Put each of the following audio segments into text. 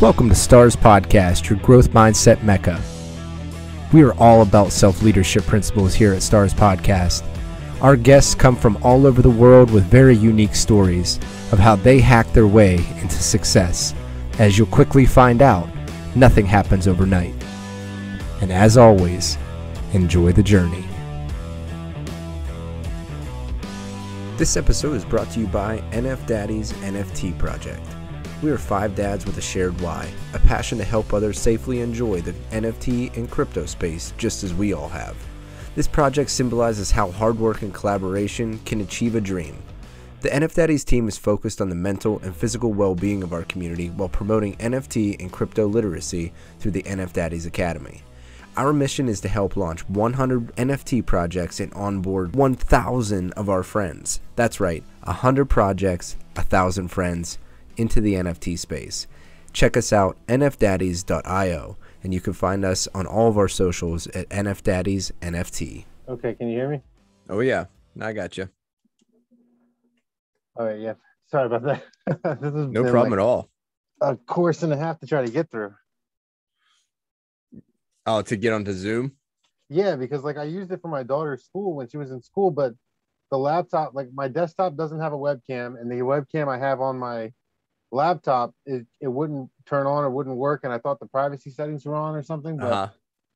Welcome to Stars Podcast, your growth mindset mecca. We are all about self leadership principles here at Stars Podcast. Our guests come from all over the world with very unique stories of how they hack their way into success. As you'll quickly find out, nothing happens overnight. And as always, enjoy the journey. This episode is brought to you by NF Daddy's NFT Project. We are five dads with a shared why, a passion to help others safely enjoy the NFT and crypto space just as we all have. This project symbolizes how hard work and collaboration can achieve a dream. The NF Daddies team is focused on the mental and physical well being of our community while promoting NFT and crypto literacy through the NF Daddies Academy. Our mission is to help launch 100 NFT projects and onboard 1,000 of our friends. That's right, 100 projects, 1,000 friends into the NFT space. Check us out, nfdaddies.io, and you can find us on all of our socials at nfdaddiesnft. Okay, can you hear me? Oh, yeah. I got you. All right, yeah. Sorry about that. this no problem like at all. A course and a half to try to get through. Oh, to get onto Zoom? Yeah, because like I used it for my daughter's school when she was in school, but the laptop, like my desktop doesn't have a webcam, and the webcam I have on my laptop, it, it wouldn't turn on or wouldn't work. And I thought the privacy settings were on or something, but uh-huh.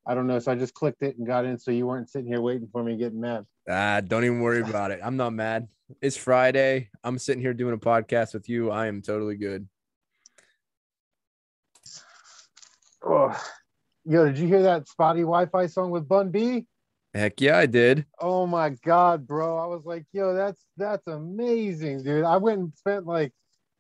I don't know. So I just clicked it and got in. So you weren't sitting here waiting for me getting mad. Ah, don't even worry about it. I'm not mad. It's Friday. I'm sitting here doing a podcast with you. I am totally good. Oh, yo, did you hear that Spottie WiFi song with Bun B? Heck yeah, I did. Oh my god, bro! I was like, yo, that's that's amazing, dude. I went and spent like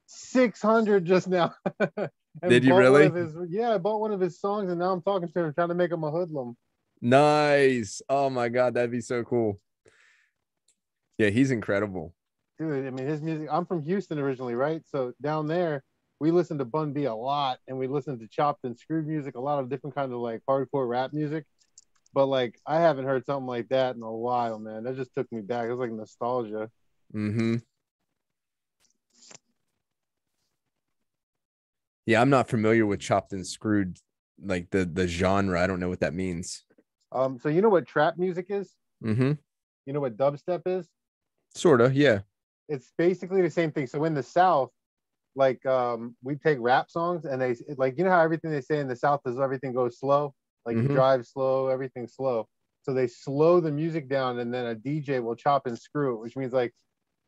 600 just now. Did you really? His, yeah, I bought one of his songs and now I'm talking to him, trying to make him a hoodlum. Nice. Oh my God, that'd be so cool. Yeah, he's incredible. Dude, I mean, his music, I'm from Houston originally, right? So down there, we listened to Bun B a lot and we listened to chopped and screwed music, a lot of different kinds of like hardcore rap music. But like, I haven't heard something like that in a while, man. That just took me back. It was like nostalgia. Mm hmm. Yeah, I'm not familiar with chopped and screwed, like the the genre. I don't know what that means. Um, so you know what trap music is? Mm-hmm. You know what dubstep is? Sorta, yeah. It's basically the same thing. So in the South, like um, we take rap songs and they like you know how everything they say in the South is everything goes slow, like mm-hmm. you drive slow, everything slow. So they slow the music down and then a DJ will chop and screw it, which means like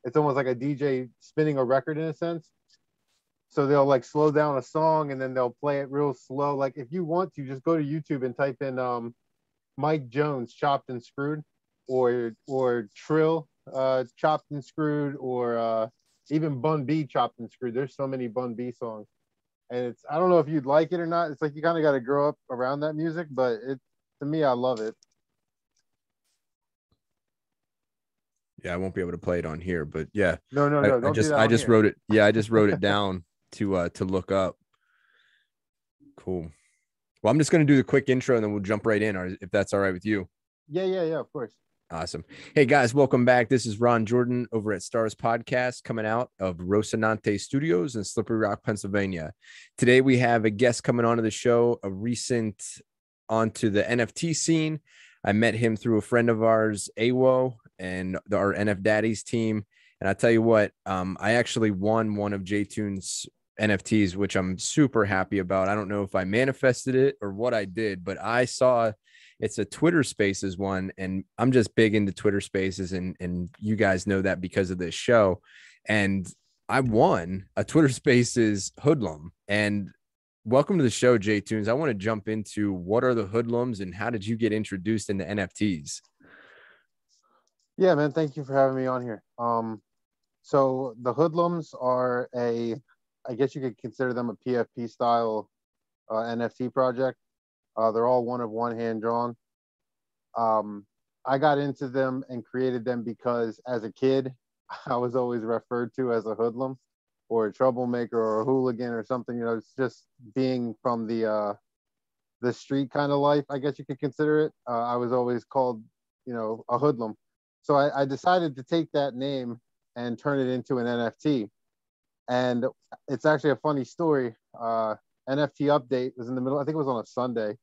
it's almost like a DJ spinning a record in a sense so they'll like slow down a song and then they'll play it real slow like if you want to just go to youtube and type in um mike jones chopped and screwed or or trill uh chopped and screwed or uh even bun b chopped and screwed there's so many bun b songs and it's i don't know if you'd like it or not it's like you kind of got to grow up around that music but it to me i love it yeah i won't be able to play it on here but yeah no no no i, I just i just here. wrote it yeah i just wrote it down to uh to look up. Cool. Well, I'm just gonna do the quick intro and then we'll jump right in, or if that's all right with you. Yeah, yeah, yeah, of course. Awesome. Hey guys, welcome back. This is Ron Jordan over at Stars Podcast coming out of Rocinante Studios in Slippery Rock, Pennsylvania. Today we have a guest coming onto the show, a recent onto the NFT scene. I met him through a friend of ours, Awo, and our NF Daddies team. And I tell you what, um, I actually won one of JToons' NFTs, which I'm super happy about. I don't know if I manifested it or what I did, but I saw it's a Twitter Spaces one, and I'm just big into Twitter Spaces, and and you guys know that because of this show. And I won a Twitter Spaces hoodlum. And welcome to the show, JToons. I want to jump into what are the hoodlums and how did you get introduced into NFTs? Yeah, man. Thank you for having me on here. Um, so the hoodlums are a I guess you could consider them a PFP style uh, NFT project. Uh, they're all one of one hand drawn. Um, I got into them and created them because as a kid, I was always referred to as a hoodlum or a troublemaker or a hooligan or something. You know, it's just being from the uh, the street kind of life. I guess you could consider it. Uh, I was always called you know, a hoodlum. So I, I decided to take that name and turn it into an NFT. And it's actually a funny story. Uh, NFT update was in the middle. I think it was on a Sunday.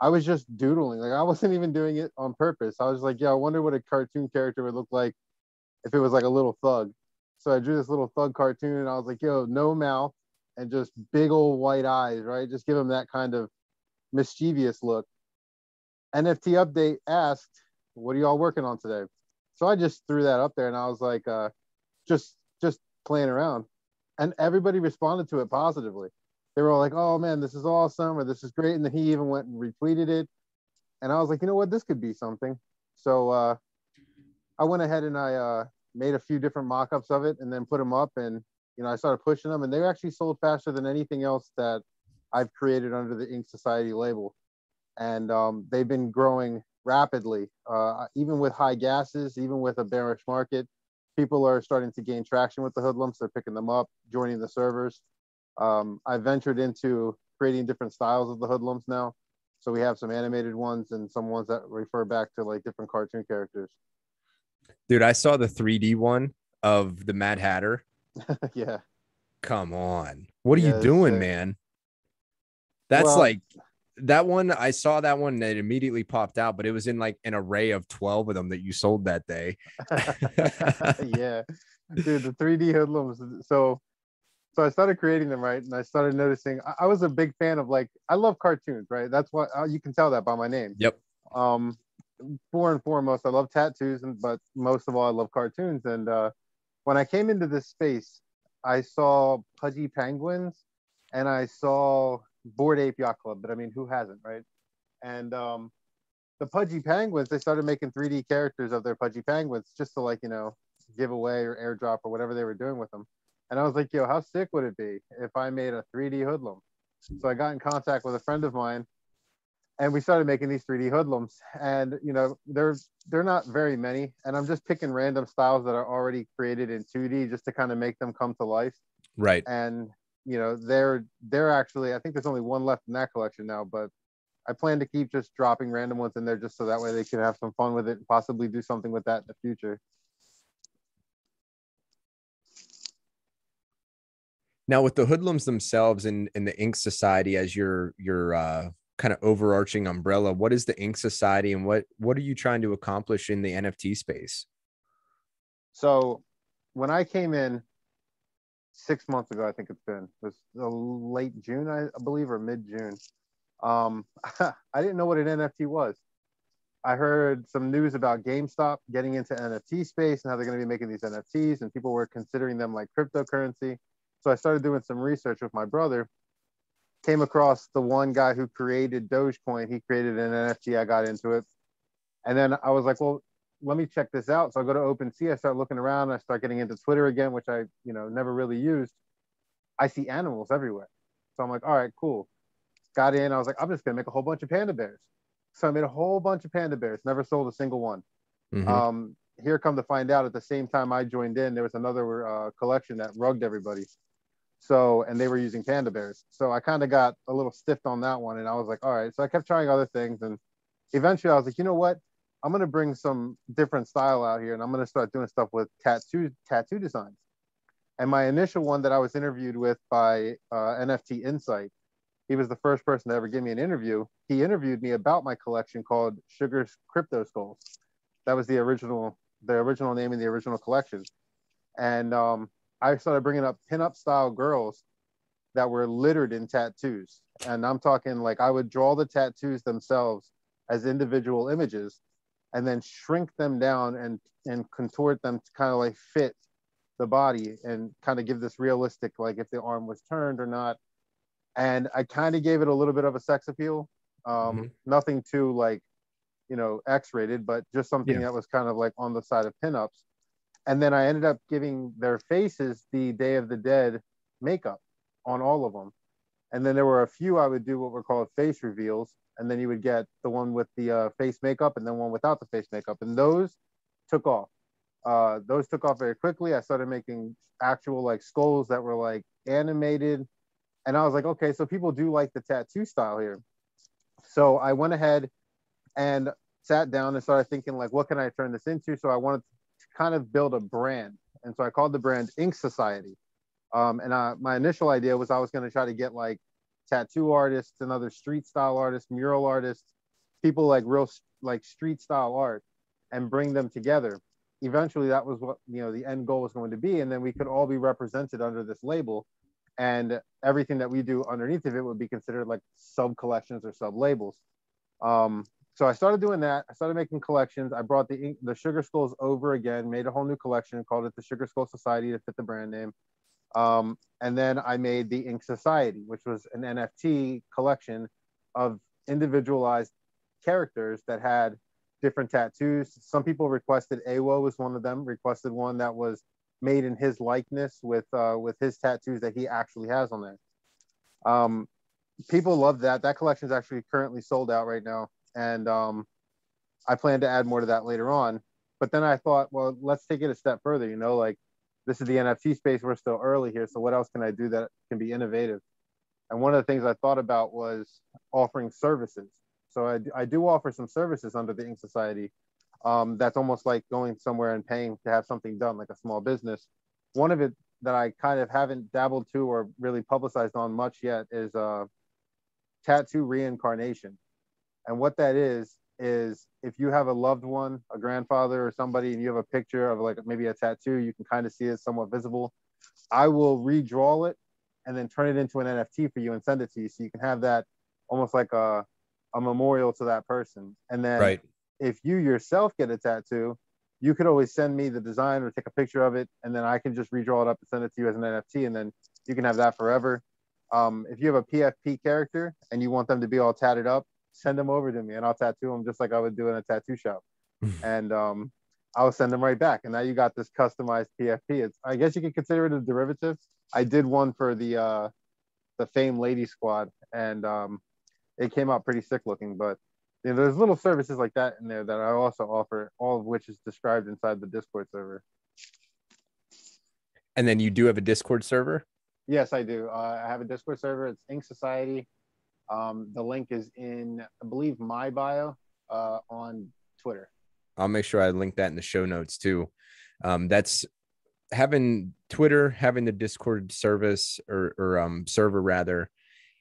I was just doodling. Like I wasn't even doing it on purpose. I was like, yeah, I wonder what a cartoon character would look like if it was like a little thug. So I drew this little thug cartoon and I was like, yo, no mouth and just big old white eyes, right? Just give him that kind of mischievous look. NFT update asked, what are y'all working on today? So I just threw that up there and I was like, uh, just just playing around. And everybody responded to it positively they were all like, "Oh man, this is awesome," or "This is great," and then he even went and retweeted it. And I was like, you know what, this could be something. So uh, I went ahead and I uh, made a few different mock-ups of it, and then put them up, and you know, I started pushing them, and they actually sold faster than anything else that I've created under the Ink Society label, and um, they've been growing rapidly, uh, even with high gases, even with a bearish market. People are starting to gain traction with the hoodlums. They're picking them up, joining the servers. Um, I ventured into creating different styles of the hoodlums now. So we have some animated ones and some ones that refer back to like different cartoon characters. Dude, I saw the 3D one of the Mad Hatter. yeah. Come on. What are yeah, you doing, man? That's well, like that one. I saw that one that immediately popped out, but it was in like an array of 12 of them that you sold that day. yeah. Dude, the 3D hoodlums. So so I started creating them right, and I started noticing I, I was a big fan of like I love cartoons, right? That's what uh, you can tell that by my name. Yep. Um, for and foremost, I love tattoos, and but most of all, I love cartoons. And uh, when I came into this space, I saw pudgy penguins, and I saw Bored Ape Yacht Club. But I mean, who hasn't, right? And um, the pudgy penguins, they started making 3D characters of their pudgy penguins just to like you know give away or airdrop or whatever they were doing with them. And I was like, yo, how sick would it be if I made a 3D hoodlum? So I got in contact with a friend of mine and we started making these 3D hoodlums. And you know, they're they're not very many. And I'm just picking random styles that are already created in 2D just to kind of make them come to life. Right. And you know, they're they're actually I think there's only one left in that collection now, but I plan to keep just dropping random ones in there just so that way they can have some fun with it and possibly do something with that in the future. Now, with the hoodlums themselves and, and the Ink Society as your your uh, kind of overarching umbrella, what is the Ink Society and what what are you trying to accomplish in the NFT space? So, when I came in six months ago, I think it's been it was late June, I believe, or mid June. Um, I didn't know what an NFT was. I heard some news about GameStop getting into NFT space and how they're going to be making these NFTs, and people were considering them like cryptocurrency. So I started doing some research with my brother. Came across the one guy who created Dogecoin. He created an NFT. I got into it, and then I was like, well, let me check this out. So I go to OpenSea. I start looking around. I start getting into Twitter again, which I you know never really used. I see animals everywhere. So I'm like, all right, cool. Got in. I was like, I'm just gonna make a whole bunch of panda bears. So I made a whole bunch of panda bears. Never sold a single one. Mm-hmm. Um, here come to find out, at the same time I joined in, there was another uh, collection that rugged everybody. So, and they were using panda bears. So I kind of got a little stiffed on that one. And I was like, all right. So I kept trying other things. And eventually I was like, you know what? I'm going to bring some different style out here and I'm going to start doing stuff with tattoo, tattoo designs. And my initial one that I was interviewed with by uh, NFT Insight, he was the first person to ever give me an interview. He interviewed me about my collection called Sugar's Crypto Skulls. That was the original, the original name in the original collection. And um, I started bringing up pinup style girls that were littered in tattoos. And I'm talking like I would draw the tattoos themselves as individual images and then shrink them down and, and contort them to kind of like fit the body and kind of give this realistic, like if the arm was turned or not. And I kind of gave it a little bit of a sex appeal. Um, mm-hmm. Nothing too like, you know, X rated, but just something yeah. that was kind of like on the side of pinups and then I ended up giving their faces the Day of the Dead makeup on all of them. And then there were a few I would do what were called face reveals, and then you would get the one with the uh, face makeup and then one without the face makeup, and those took off. Uh, those took off very quickly. I started making actual like skulls that were like animated, and I was like, okay, so people do like the tattoo style here. So I went ahead and sat down and started thinking like, what can I turn this into? So I wanted to kind of build a brand, and so I called the brand Ink Society. Um, and I, my initial idea was I was going to try to get like tattoo artists and other street style artists, mural artists, people like real like street style art, and bring them together. Eventually, that was what you know the end goal was going to be, and then we could all be represented under this label, and everything that we do underneath of it would be considered like sub collections or sub labels. Um, so I started doing that. I started making collections. I brought the the Sugar Skulls over again, made a whole new collection, called it the Sugar Skull Society to fit the brand name. Um, and then I made the Ink Society, which was an NFT collection of individualized characters that had different tattoos. Some people requested Awo was one of them, requested one that was made in his likeness with uh, with his tattoos that he actually has on there. Um, people love that. That collection is actually currently sold out right now, and um, I plan to add more to that later on. But then I thought, well, let's take it a step further. You know, like this is the NFT space. We're still early here, so what else can I do that can be innovative? And one of the things I thought about was offering services. So I, I do offer some services under the Ink Society. Um, that's almost like going somewhere and paying to have something done, like a small business. One of it that I kind of haven't dabbled to or really publicized on much yet is uh, tattoo reincarnation. And what that is, is if you have a loved one, a grandfather or somebody, and you have a picture of like maybe a tattoo, you can kind of see it somewhat visible. I will redraw it and then turn it into an NFT for you and send it to you. So you can have that almost like a, a memorial to that person. And then right. if you yourself get a tattoo, you could always send me the design or take a picture of it. And then I can just redraw it up and send it to you as an NFT. And then you can have that forever. Um, if you have a PFP character and you want them to be all tatted up, send them over to me and I'll tattoo them just like I would do in a tattoo shop. and um, I'll send them right back. And now you got this customized PFP. It's I guess you could consider it a derivative. I did one for the uh, the Fame Lady Squad, and um, it came out pretty sick looking. But you know, there's little services like that in there that I also offer, all of which is described inside the Discord server. And then you do have a Discord server. Yes, I do. Uh, I have a Discord server. It's Ink Society. Um, the link is in, I believe, my bio uh, on Twitter. I'll make sure I link that in the show notes too. Um, that's having Twitter, having the Discord service or, or um, server rather,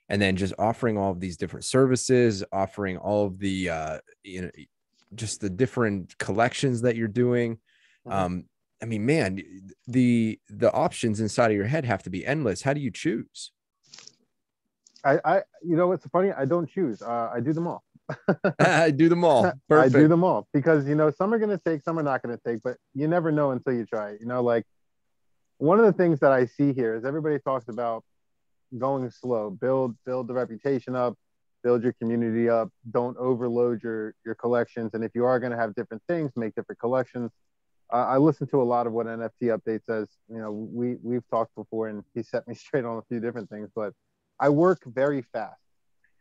and then just offering all of these different services, offering all of the uh, you know just the different collections that you're doing. Mm-hmm. Um, I mean, man, the the options inside of your head have to be endless. How do you choose? I, I you know what's funny? I don't choose. Uh, I do them all. I do them all. Perfect. I do them all because you know some are gonna take, some are not gonna take, but you never know until you try. You know, like one of the things that I see here is everybody talks about going slow, build build the reputation up, build your community up, don't overload your your collections, and if you are gonna have different things, make different collections. Uh, I listen to a lot of what NFT update says. You know, we we've talked before, and he set me straight on a few different things, but I work very fast.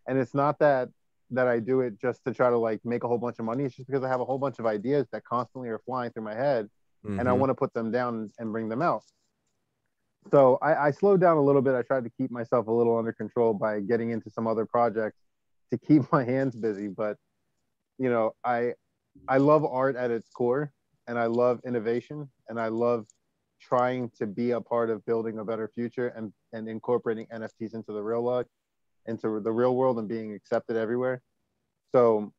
And it's not that that I do it just to try to like make a whole bunch of money. It's just because I have a whole bunch of ideas that constantly are flying through my head mm-hmm. and I mm-hmm. want to put them down and bring them out. So I, I slowed down a little bit. I tried to keep myself a little under control by getting into some other projects to keep my hands busy. But you know, I I love art at its core and I love innovation and I love trying to be a part of building a better future and, and incorporating NFTs into the real world, into the real world and being accepted everywhere. So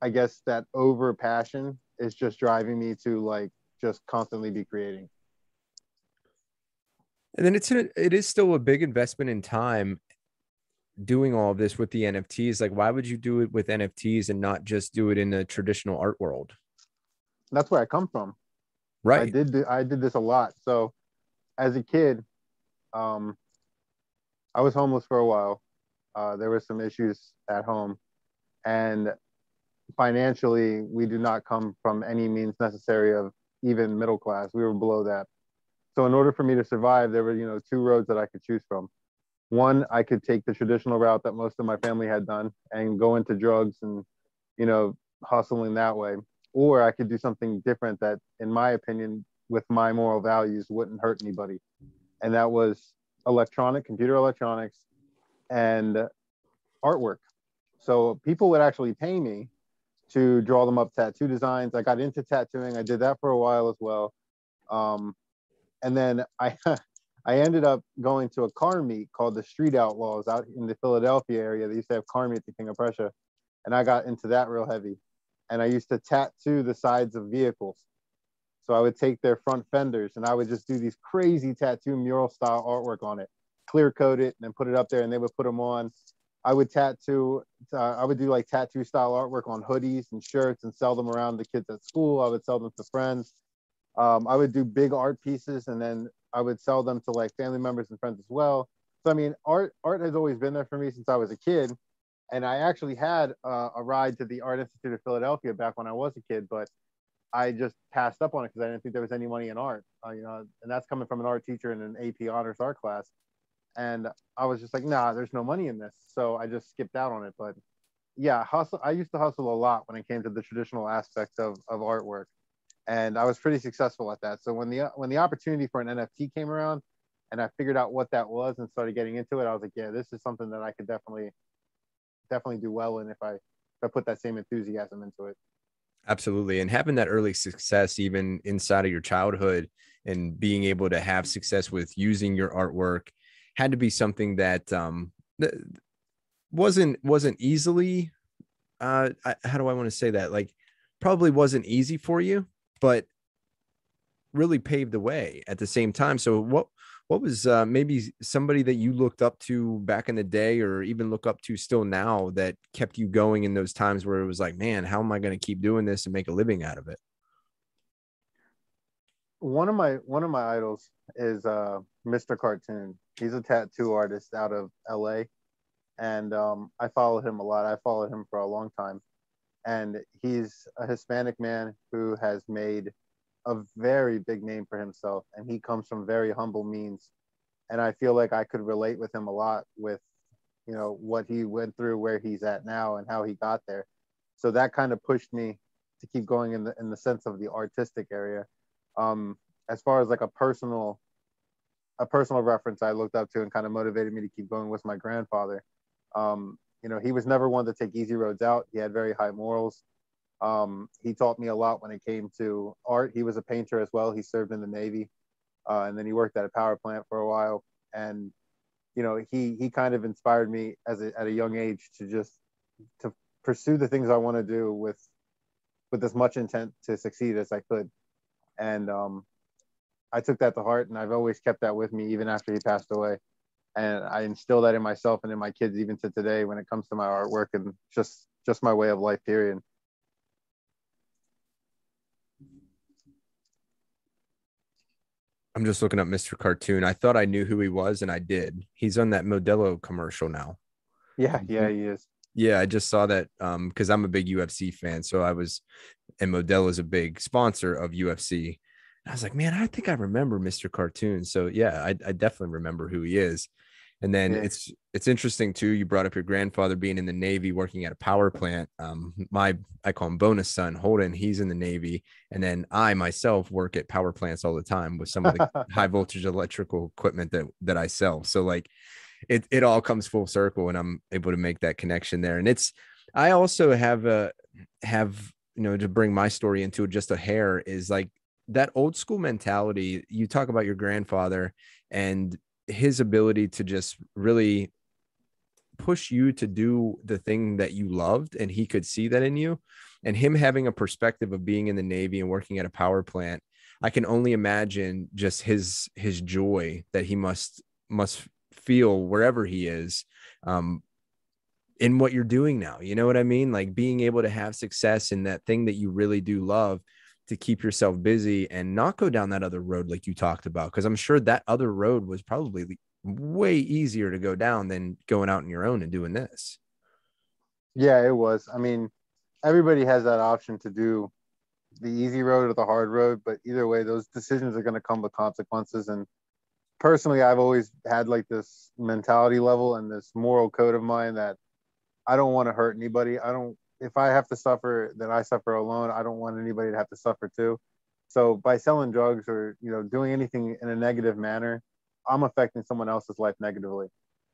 I guess that over passion is just driving me to like just constantly be creating. And then it's a, it is still a big investment in time doing all of this with the NFTs. Like, why would you do it with NFTs and not just do it in the traditional art world? That's where I come from. Right. I did I did this a lot. So as a kid, um, I was homeless for a while. Uh, there were some issues at home, and financially, we do not come from any means necessary of even middle class. We were below that. So in order for me to survive, there were you know two roads that I could choose from. One, I could take the traditional route that most of my family had done and go into drugs and you know hustling that way or I could do something different that, in my opinion, with my moral values, wouldn't hurt anybody. And that was electronic, computer electronics, and artwork. So people would actually pay me to draw them up tattoo designs. I got into tattooing. I did that for a while as well. Um, and then I I ended up going to a car meet called the Street Outlaws out in the Philadelphia area. They used to have car meet at the King of Prussia, and I got into that real heavy. And I used to tattoo the sides of vehicles. So I would take their front fenders and I would just do these crazy tattoo mural style artwork on it, clear coat it, and then put it up there, and they would put them on. I would tattoo, uh, I would do like tattoo style artwork on hoodies and shirts and sell them around the kids at school. I would sell them to friends. Um, I would do big art pieces and then I would sell them to like family members and friends as well. So I mean, art art has always been there for me since I was a kid, and I actually had uh, a ride to the Art Institute of Philadelphia back when I was a kid, but I just passed up on it because I didn't think there was any money in art. Uh, you know, and that's coming from an art teacher in an AP honors art class, and I was just like, nah, there's no money in this, so I just skipped out on it. But yeah, hustle. I used to hustle a lot when it came to the traditional aspect of of artwork and I was pretty successful at that. So when the when the opportunity for an NFT came around, and I figured out what that was and started getting into it, I was like, yeah, this is something that I could definitely definitely do well in if I if I put that same enthusiasm into it. Absolutely, and having that early success even inside of your childhood and being able to have success with using your artwork had to be something that um wasn't wasn't easily uh how do I want to say that like probably wasn't easy for you but really paved the way at the same time. So what what was uh, maybe somebody that you looked up to back in the day, or even look up to still now, that kept you going in those times where it was like, man, how am I going to keep doing this and make a living out of it? One of my one of my idols is uh, Mr. Cartoon. He's a tattoo artist out of LA, and um, I follow him a lot. I followed him for a long time, and he's a Hispanic man who has made a very big name for himself, and he comes from very humble means, and I feel like I could relate with him a lot with, you know, what he went through, where he's at now, and how he got there. So that kind of pushed me to keep going in the in the sense of the artistic area. Um, as far as like a personal a personal reference I looked up to and kind of motivated me to keep going was my grandfather. Um, you know, he was never one to take easy roads out. He had very high morals. Um, he taught me a lot when it came to art. He was a painter as well. He served in the Navy, uh, and then he worked at a power plant for a while. And you know, he he kind of inspired me as a, at a young age to just to pursue the things I want to do with with as much intent to succeed as I could. And um, I took that to heart, and I've always kept that with me even after he passed away and I instill that in myself and in my kids even to today when it comes to my artwork and just just my way of life period. I'm just looking up Mr. Cartoon. I thought I knew who he was and I did. He's on that Modelo commercial now. Yeah, yeah, he is. Yeah, I just saw that um because I'm a big UFC fan. So I was and Modelo is a big sponsor of UFC. I was like, man, I think I remember Mr. Cartoon. So yeah, I, I definitely remember who he is. And then yeah. it's it's interesting too. You brought up your grandfather being in the Navy, working at a power plant. Um, my I call him bonus son Holden. He's in the Navy, and then I myself work at power plants all the time with some of the high voltage electrical equipment that that I sell. So like, it it all comes full circle, and I'm able to make that connection there. And it's I also have a have you know to bring my story into just a hair is like that old school mentality. You talk about your grandfather and his ability to just really push you to do the thing that you loved and he could see that in you. And him having a perspective of being in the navy and working at a power plant i can only imagine just his his joy that he must must feel wherever he is um in what you're doing now. You know what i mean? Like being able to have success in that thing that you really do love to keep yourself busy and not go down that other road like you talked about because i'm sure that other road was probably way easier to go down than going out on your own and doing this. Yeah it was. I mean everybody has that option to do the easy road or the hard road but either way those decisions are going to come with consequences. And personally i've always had like this mentality level and this moral code of mine that i don't want to hurt anybody. I don't if I have to suffer, then I suffer alone. I don't want anybody to have to suffer too. So by selling drugs or you know doing anything in a negative manner, I'm affecting someone else's life negatively,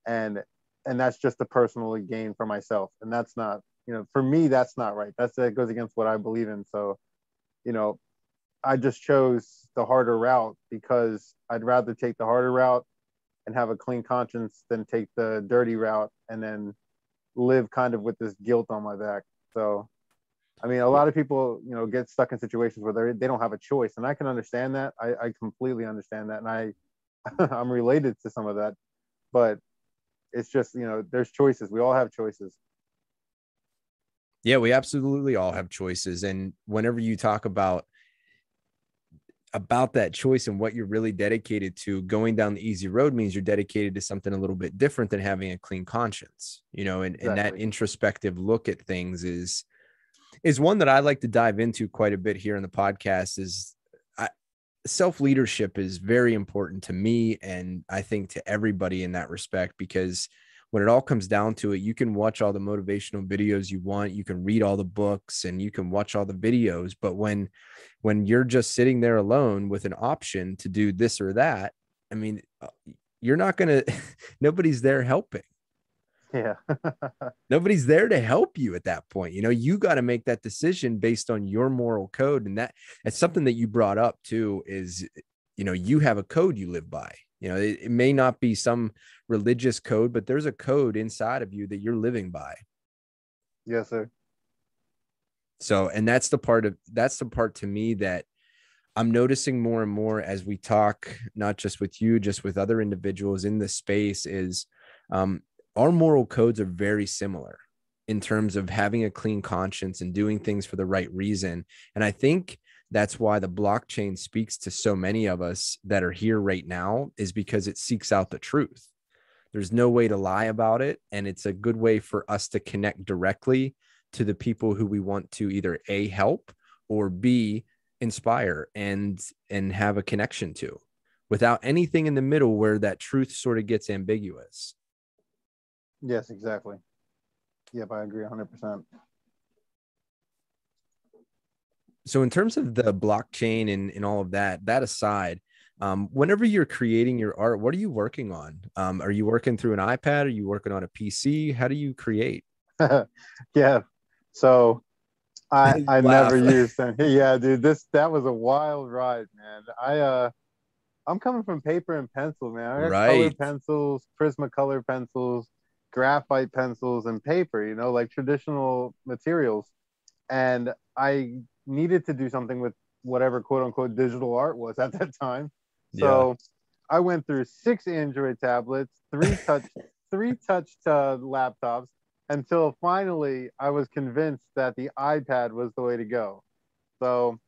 and and that's just a personal gain for myself, and that's not you know, for me, that's not right. That's that goes against what I believe in. So, you know, I just chose the harder route because I'd rather take the harder route and have a clean conscience than take the dirty route and then live kind of with this guilt on my back. So, I mean, a lot of people, you know, get stuck in situations where they they don't have a choice, and I can understand that. I, I completely understand that, and I I'm related to some of that, but it's just you know, there's choices. We all have choices. Yeah, we absolutely all have choices, and whenever you talk about about that choice and what you're really dedicated to going down the easy road means you're dedicated to something a little bit different than having a clean conscience you know and, exactly. and that introspective look at things is is one that i like to dive into quite a bit here in the podcast is self leadership is very important to me and i think to everybody in that respect because when it all comes down to it, you can watch all the motivational videos you want, you can read all the books and you can watch all the videos, but when when you're just sitting there alone with an option to do this or that, I mean, uh, you're not going to nobody's there helping. Yeah. nobody's there to help you at that point. You know, you got to make that decision based on your moral code and that it's something that you brought up too is you know, you have a code you live by you know it, it, may not be some religious code but there's a code inside of you that you're living by. Yes sir. So and that's the part of that's the part to me that i'm noticing more and more as we talk not just with you just with other individuals in the space is um, our moral codes are very similar in terms of having a clean conscience and doing things for the right reason. And i think that's why the blockchain speaks to so many of us that are here right now is because it seeks out the truth. There's no way to lie about it and it's a good way for us to connect directly to the people who we want to either a help or b inspire and and have a connection to without anything in the middle where that truth sort of gets ambiguous. Yes exactly. Yep i agree 100% so in terms of the blockchain and, and all of that that aside um, whenever you're creating your art what are you working on? Um, are you working through an ipad? Are you working on a pc how do you create? Yeah. So i i never used them yeah dude this that was a wild ride man. I uh i'm coming from paper and pencil man. I got right. color pencils prismacolor pencils graphite pencils and paper you know like traditional materials. And i needed to do something with whatever quote unquote digital art was at that time. So yeah. I went through six Android tablets, three touch, three touch uh, laptops until finally I was convinced that the iPad was the way to go. So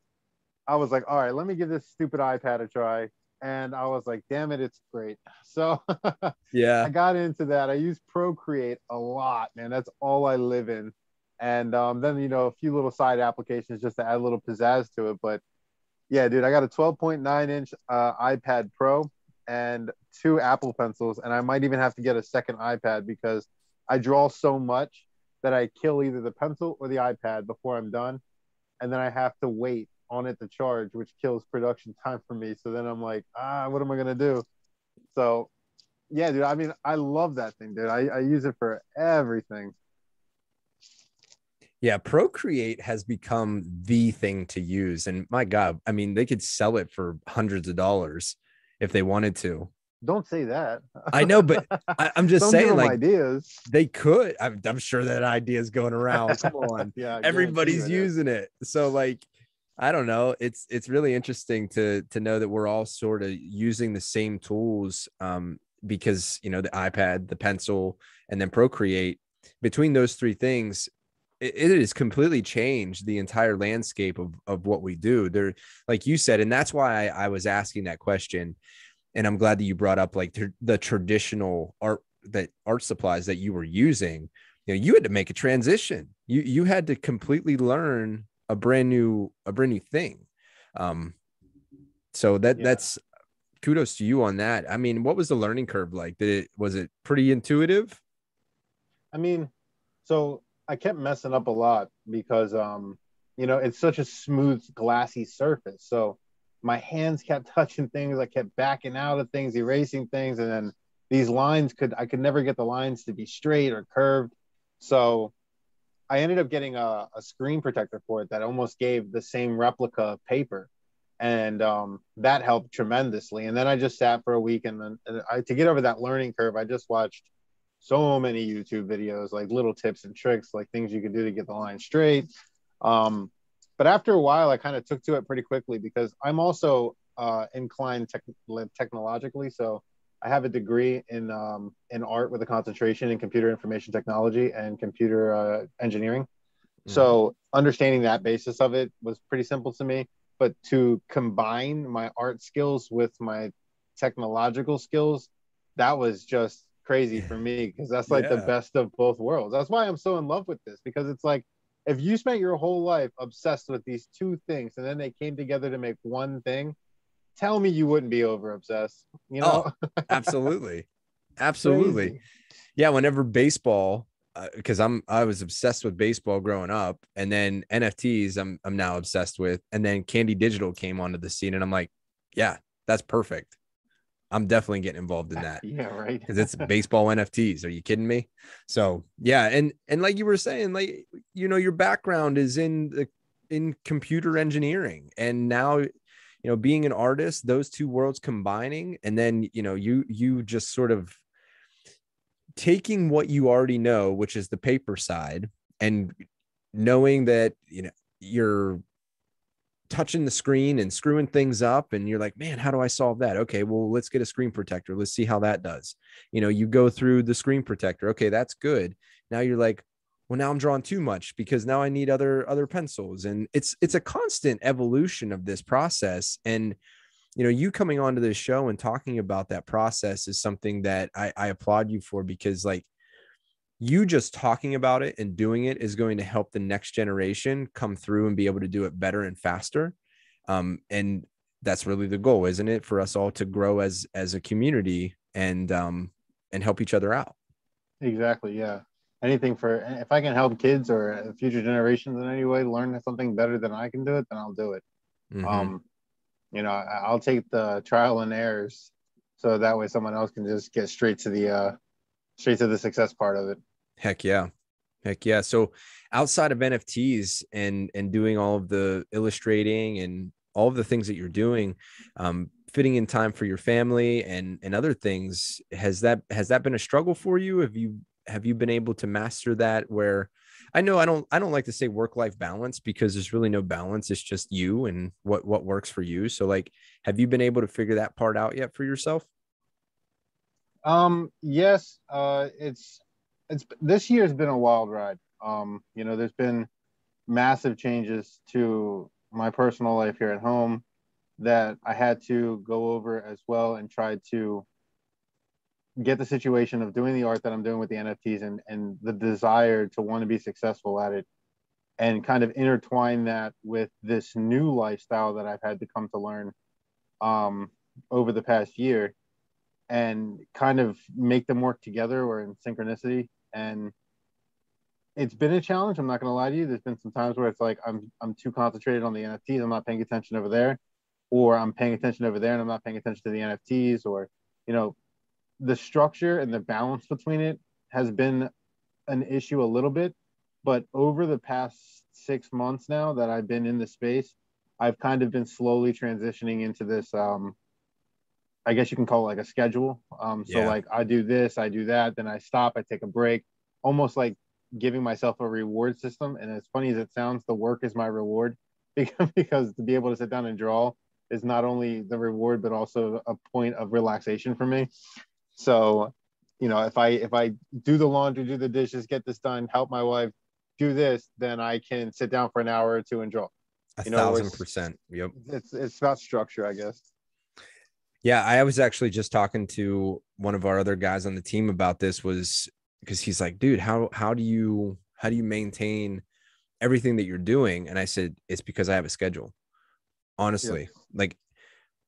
I was like, all right, let me give this stupid iPad a try. And I was like, damn it, it's great. So yeah, I got into that. I use Procreate a lot, man. That's all I live in and um, then you know a few little side applications just to add a little pizzazz to it. But yeah, dude, I got a 12.9 inch uh, iPad Pro and two Apple pencils, and I might even have to get a second iPad because I draw so much that I kill either the pencil or the iPad before I'm done, and then I have to wait on it to charge, which kills production time for me. So then I'm like, ah, what am I gonna do? So yeah, dude. I mean, I love that thing, dude. I, I use it for everything. Yeah, Procreate has become the thing to use. And my God, I mean, they could sell it for hundreds of dollars if they wanted to. Don't say that. I know, but I, am just saying, like ideas. They could. I'm, I'm sure that idea is going around. Come on, yeah, everybody's using it. So, like, I don't know. It's it's really interesting to to know that we're all sort of using the same tools. Um, because you know the iPad, the pencil, and then Procreate. Between those three things, it, it has completely changed the entire landscape of, of what we do. There like you said and that's why I, I was asking that question. And i'm glad that you brought up like the, the traditional art that art supplies that you were using. You know you had to make a transition. You you had to completely learn a brand new a brand new thing. Um so that yeah. that's kudos to you on that. I mean what was the learning curve like? Did it was it pretty intuitive? I mean so I kept messing up a lot because um you know it's such a smooth glassy surface. So my hands kept touching things. I kept backing out of things, erasing things, and then these lines could I could never get the lines to be straight or curved. So I ended up getting a, a screen protector for it that almost gave the same replica paper and um, that helped tremendously. And then I just sat for a week, and then I, to get over that learning curve, I just watched so many YouTube videos, like little tips and tricks, like things you can do to get the line straight. Um, but after a while, I kind of took to it pretty quickly because I'm also uh, inclined tech- technologically. So I have a degree in um, in art with a concentration in computer information technology and computer uh, engineering. Mm-hmm. So understanding that basis of it was pretty simple to me but to combine my art skills with my technological skills that was just crazy for me because that's like yeah. the best of both worlds. That's why i'm so in love with this because it's like if you spent your whole life obsessed with these two things and then they came together to make one thing tell me you wouldn't be over obsessed you know? Oh, absolutely. Absolutely. yeah whenever baseball because uh, I'm I was obsessed with baseball growing up, and then NFTs I'm I'm now obsessed with, and then Candy Digital came onto the scene, and I'm like, yeah, that's perfect. I'm definitely getting involved in that. yeah, right. Because it's baseball NFTs. Are you kidding me? So yeah, and and like you were saying, like you know, your background is in the in computer engineering, and now you know being an artist, those two worlds combining, and then you know you you just sort of taking what you already know, which is the paper side, and knowing that you know you're touching the screen and screwing things up and you're like man how do i solve that? Okay well let's get a screen protector. Let's see how that does. You know you go through the screen protector. Okay that's good. Now you're like well now i'm drawing too much because now i need other other pencils. And it's it's a constant evolution of this process. And you know you coming onto this show and talking about that process is something that I, I applaud you for because like you just talking about it and doing it is going to help the next generation come through and be able to do it better and faster. Um, and that's really the goal isn't it? For us all to grow as as a community and um and help each other out. Exactly yeah. Anything for if i can help kids or future generations in any way learn something better than i can do it then i'll do it. Mm-hmm. um you know i'll take the trial and errors so that way someone else can just get straight to the uh straight to the success part of it heck yeah heck yeah so outside of nfts and and doing all of the illustrating and all of the things that you're doing um fitting in time for your family and and other things has that has that been a struggle for you have you have you been able to master that where I know I don't I don't like to say work life balance because there's really no balance. It's just you and what what works for you. So like have you been able to figure that part out yet for yourself? Um yes, uh it's it's this year has been a wild ride. Um you know there's been massive changes to my personal life here at home that I had to go over as well and try to get the situation of doing the art that I'm doing with the NFTs and and the desire to want to be successful at it and kind of intertwine that with this new lifestyle that I've had to come to learn um, over the past year and kind of make them work together or in synchronicity. And it's been a challenge i'm not going to lie to you. There's been some times where it's like i'm i'm too concentrated on the nfts i'm not paying attention over there. Or i'm paying attention over there and i'm not paying attention to the nfts or you know the structure and the balance between it has been an issue a little bit. But over the past six months now that i've been in the space i've kind of been slowly transitioning into this um i guess you can call it like a schedule um so yeah. like i do this i do that then i stop i take a break almost like giving myself a reward system and as funny as it sounds the work is my reward because to be able to sit down and draw is not only the reward but also a point of relaxation for me so, you know, if I if I do the laundry, do the dishes, get this done, help my wife do this, then I can sit down for an hour or two and draw. A you know, thousand percent. Yep. It's it's about structure, I guess. Yeah, I was actually just talking to one of our other guys on the team about this was because he's like, dude, how how do you how do you maintain everything that you're doing? And I said, it's because I have a schedule. Honestly, yeah. like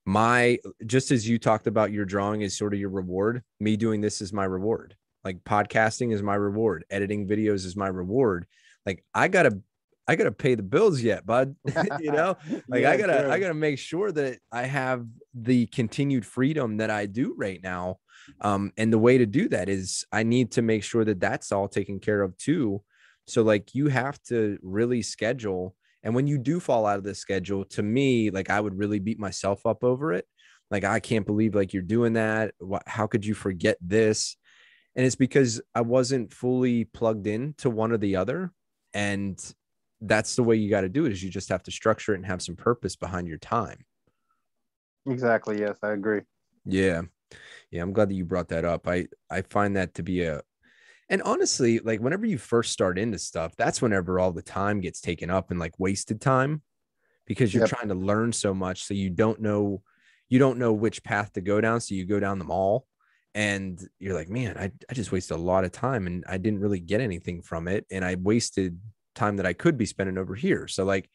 my just as you talked about your drawing is sort of your reward me doing this is my reward like podcasting is my reward editing videos is my reward like i gotta i gotta pay the bills yet bud you know like yeah, i gotta true. i gotta make sure that i have the continued freedom that i do right now um and the way to do that is i need to make sure that that's all taken care of too So like you have to really schedule. And when you do fall out of the schedule, to me, like I would really beat myself up over it. Like I can't believe like you're doing that. How could you forget this? And it's because I wasn't fully plugged in to one or the other. And that's the way you got to do it is you just have to structure it and have some purpose behind your time. Exactly. Yes, I agree. Yeah. Yeah, I'm glad that you brought that up. I I find that to be a and honestly, like whenever you first start into stuff, that's whenever all the time gets taken up and like wasted time because you're yep. trying to learn so much so you don't know you don't know which path to go down so you go down them all and you're like man I, I just wasted a lot of time and i didn't really get anything from it and i wasted time that i could be spending over here. So like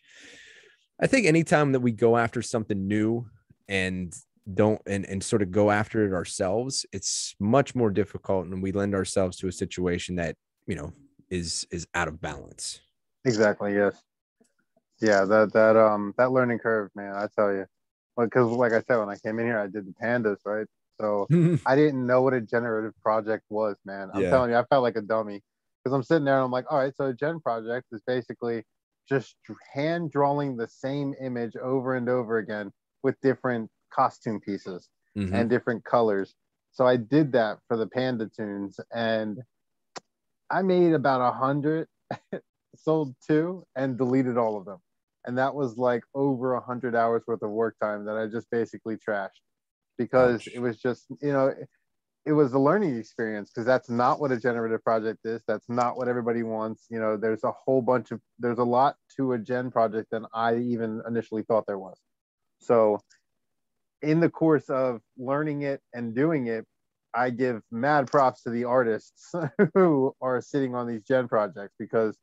i think anytime that we go after something new and don't and, and sort of go after it ourselves it's much more difficult and we lend ourselves to a situation that you know is is out of balance. Exactly yes. Yeah that that um that learning curve man i tell you. Because like i said when i came in here i did the pandas right? So i didn't know what a generative project was man. I'm yeah. telling you i felt like a dummy because i'm sitting there and i'm like all right so a gen project is basically just hand drawing the same image over and over again with different costume pieces mm-hmm. and different colors. So I did that for the Panda Toons, and I made about a hundred, sold two, and deleted all of them. And that was like over a hundred hours worth of work time that I just basically trashed because Ouch. it was just you know it was a learning experience because that's not what a generative project is. That's not what everybody wants. You know, there's a whole bunch of there's a lot to a gen project than I even initially thought there was. So in the course of learning it and doing it, I give mad props to the artists who are sitting on these gen projects because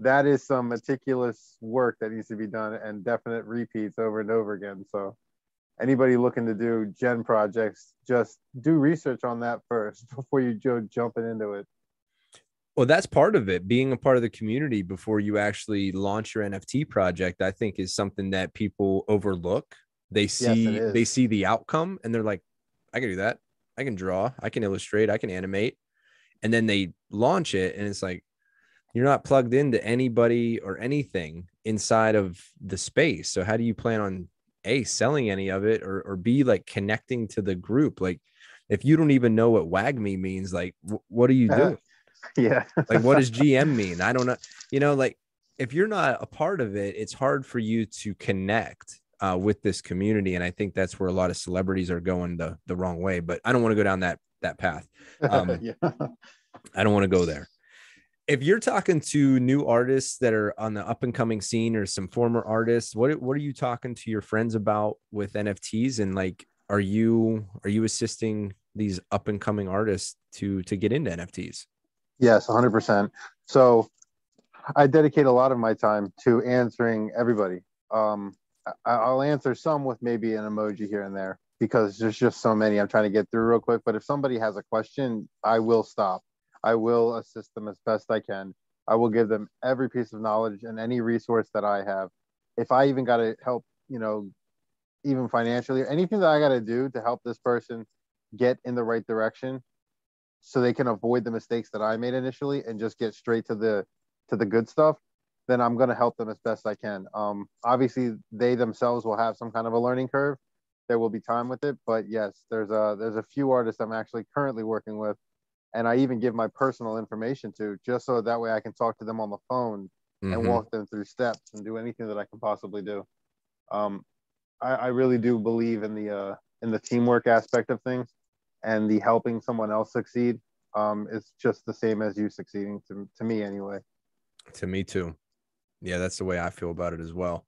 that is some meticulous work that needs to be done and definite repeats over and over again. So anybody looking to do gen projects, just do research on that first before you go jumping into it. Well, that's part of it. Being a part of the community before you actually launch your NFT project, I think is something that people overlook they see yes, they see the outcome and they're like, I can do that. I can draw. I can illustrate. I can animate. And then they launch it, and it's like you're not plugged into anybody or anything inside of the space. So how do you plan on a selling any of it or or b like connecting to the group? Like if you don't even know what WAGMI means, like w- what do you do? Uh, yeah. like what does GM mean? I don't know. You know, like if you're not a part of it, it's hard for you to connect uh, with this community, and I think that's where a lot of celebrities are going the the wrong way. But I don't want to go down that that path. Um, yeah. I don't want to go there. If you're talking to new artists that are on the up and coming scene or some former artists, what what are you talking to your friends about with NFTs? And like, are you are you assisting these up and coming artists to to get into NFTs? Yes, 100%. So I dedicate a lot of my time to answering everybody. Um, I'll answer some with maybe an emoji here and there because there's just so many I'm trying to get through real quick. But if somebody has a question, I will stop. I will assist them as best I can. I will give them every piece of knowledge and any resource that I have. If I even got to help, you know, even financially, anything that I got to do to help this person get in the right direction so they can avoid the mistakes that I made initially and just get straight to the to the good stuff, then I'm going to help them as best I can. Um, obviously, they themselves will have some kind of a learning curve. There will be time with it, but yes, there's a there's a few artists I'm actually currently working with, and I even give my personal information to just so that way I can talk to them on the phone mm-hmm. and walk them through steps and do anything that I can possibly do. Um, I, I really do believe in the uh, in the teamwork aspect of things, and the helping someone else succeed. Um, it's just the same as you succeeding to, to me anyway. To me too yeah that's the way i feel about it as well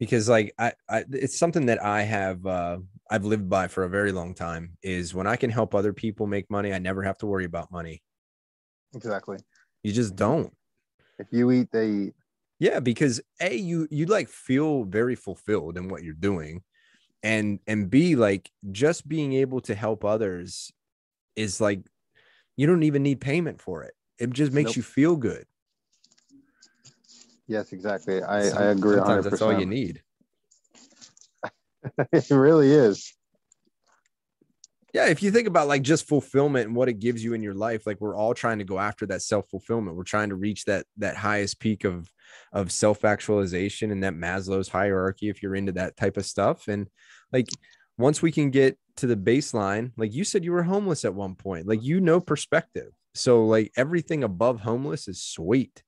because like I, I it's something that i have uh i've lived by for a very long time is when i can help other people make money i never have to worry about money. Exactly. You just don't. If you eat they eat. Yeah because a you you like feel very fulfilled in what you're doing and and b like just being able to help others is like you don't even need payment for it. It just makes nope. you feel good Yes, exactly. I, I agree. Sometimes 100%. that's all you need. it really is. Yeah, if you think about like just fulfillment and what it gives you in your life, like we're all trying to go after that self-fulfillment. We're trying to reach that that highest peak of of self-actualization and that Maslow's hierarchy if you're into that type of stuff. And like once we can get to the baseline, like you said you were homeless at one point. Like you know perspective. So like everything above homeless is sweet.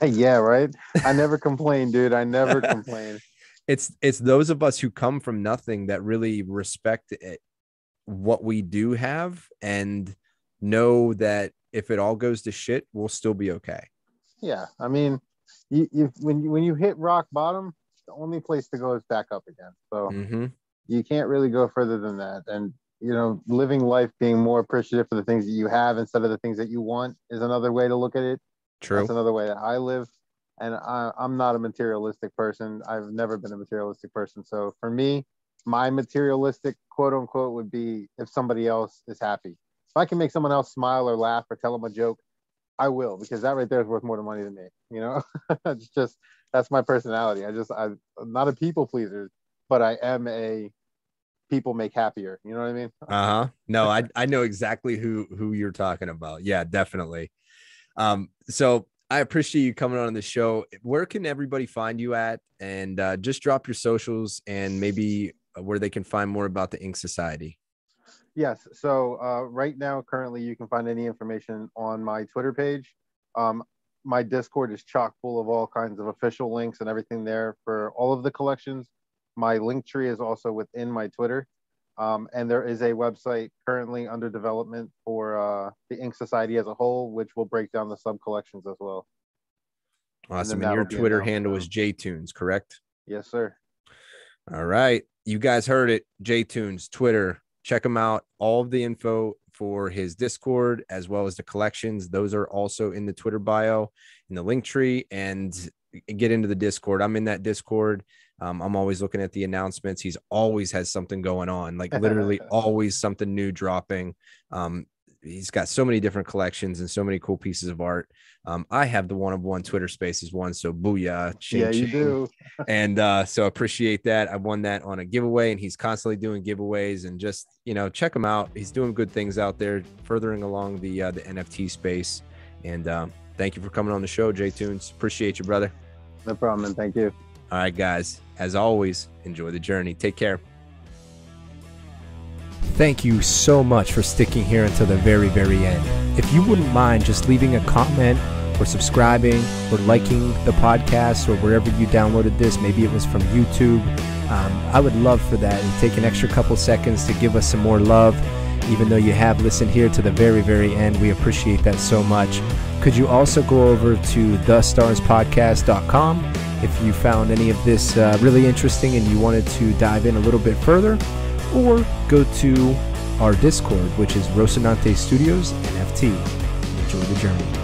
Yeah, right. I never complain, dude. I never complain. It's it's those of us who come from nothing that really respect it what we do have and know that if it all goes to shit, we'll still be okay. Yeah, I mean, you, you when you when you hit rock bottom, the only place to go is back up again. So mm-hmm. you can't really go further than that. And you know, living life being more appreciative for the things that you have instead of the things that you want is another way to look at it. True. That's another way that I live. And I, I'm not a materialistic person. I've never been a materialistic person. So for me, my materialistic quote unquote would be if somebody else is happy. If I can make someone else smile or laugh or tell them a joke, I will because that right there is worth more than money to me. You know, it's just that's my personality. I just I'm not a people pleaser, but I am a people make happier. You know what I mean? Uh huh. No, I I know exactly who who you're talking about. Yeah, definitely. Um, so I appreciate you coming on the show. Where can everybody find you at? And uh, just drop your socials and maybe uh, where they can find more about the Ink Society. Yes. So uh, right now, currently, you can find any information on my Twitter page. Um, my Discord is chock full of all kinds of official links and everything there for all of the collections. My link tree is also within my Twitter. Um, and there is a website currently under development for uh, the Ink Society as a whole, which will break down the sub collections as well. Awesome. And, and your Twitter handle is JToons, correct? Yes, sir. All right you guys heard it. JToons, Twitter, check him out. All of the info for his Discord as well as the collections, those are also in the Twitter bio, in the link tree, and get into the Discord. I'm in that Discord. Um, I'm always looking at the announcements. He's always has something going on, like literally always something new dropping. Um, he's got so many different collections and so many cool pieces of art. Um, I have the one of one Twitter Spaces one, so booyah! yeah, you do. and uh, so appreciate that. I won that on a giveaway, and he's constantly doing giveaways. And just you know, check him out. He's doing good things out there, furthering along the uh, the NFT space. And um, thank you for coming on the show, JToons. Appreciate you, brother. No problem, and thank you. All right, guys. As always, enjoy the journey. Take care. Thank you so much for sticking here until the very, very end. If you wouldn't mind just leaving a comment or subscribing or liking the podcast or wherever you downloaded this, maybe it was from YouTube, um, I would love for that and take an extra couple seconds to give us some more love. Even though you have listened here to the very, very end, we appreciate that so much. Could you also go over to thestarspodcast.com if you found any of this uh, really interesting and you wanted to dive in a little bit further? or go to our Discord, which is Rocinante Studios NFT. Enjoy the journey.